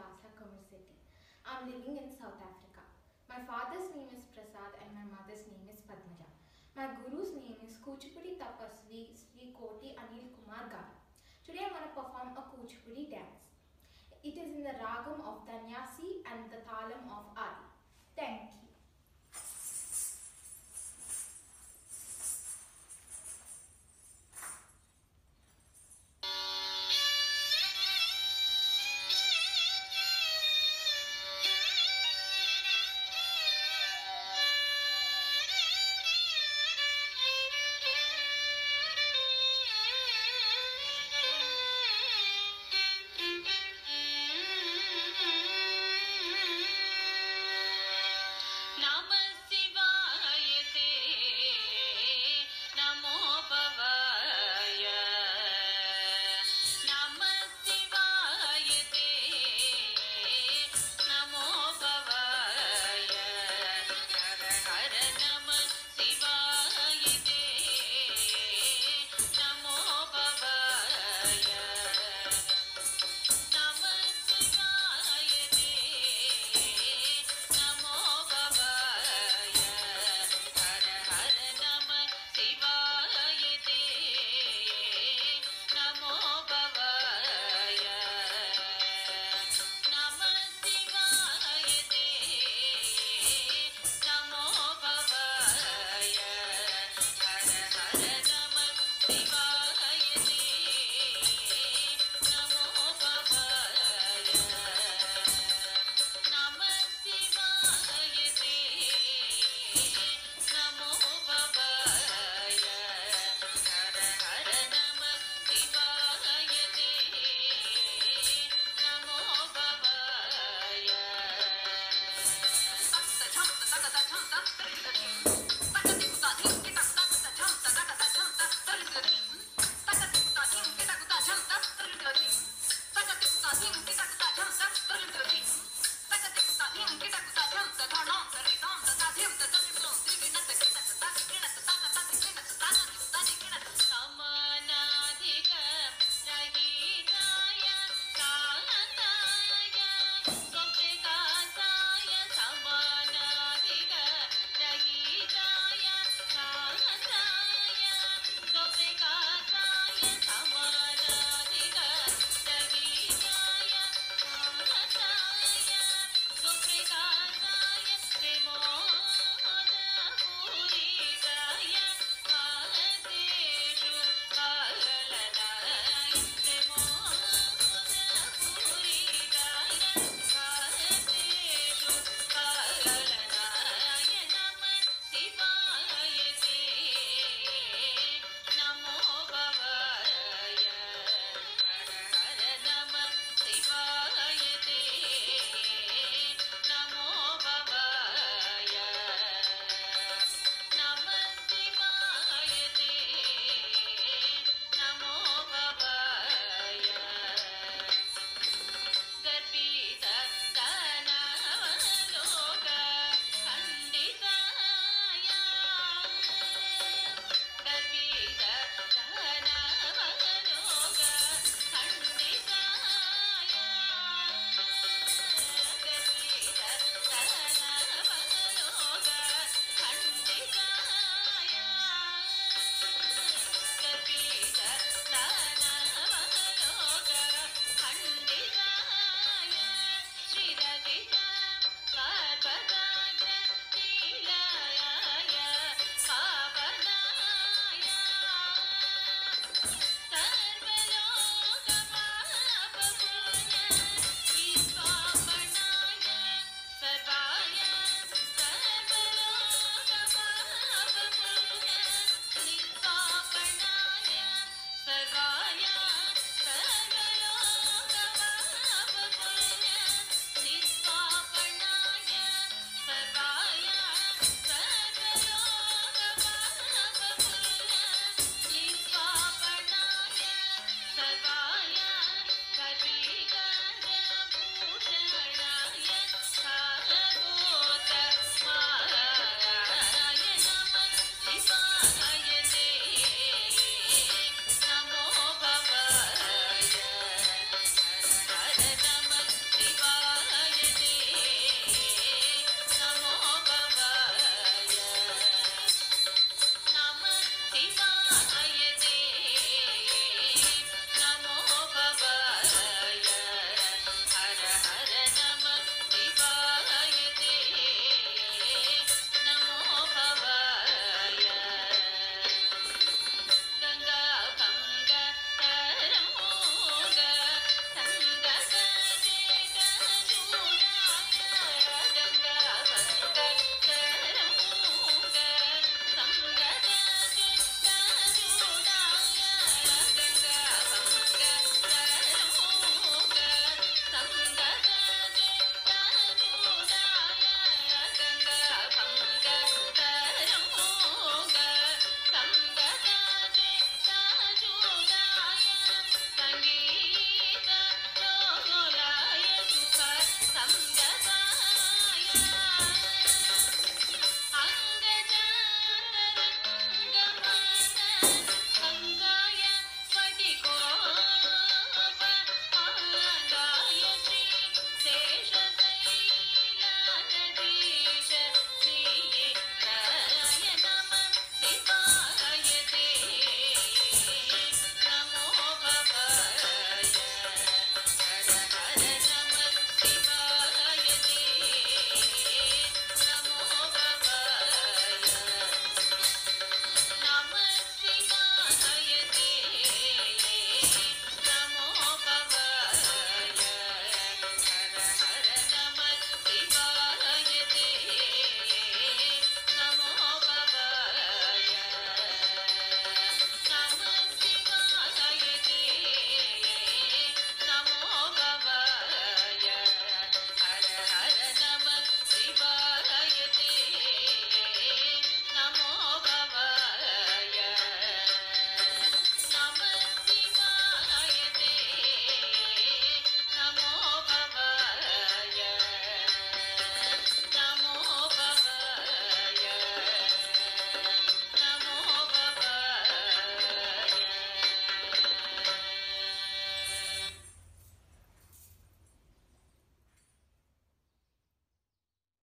Vilasa City. I'm living in South Africa. My father's name is Prasad and my mother's name is Padmaja. My guru's name is Kuchipudi Tapasvi Sri Koti Anil Kumar Garu. Today I'm going to perform a Kuchipudi dance. It is in the ragam of Dhanyasi and the talam of Adi. Thank you.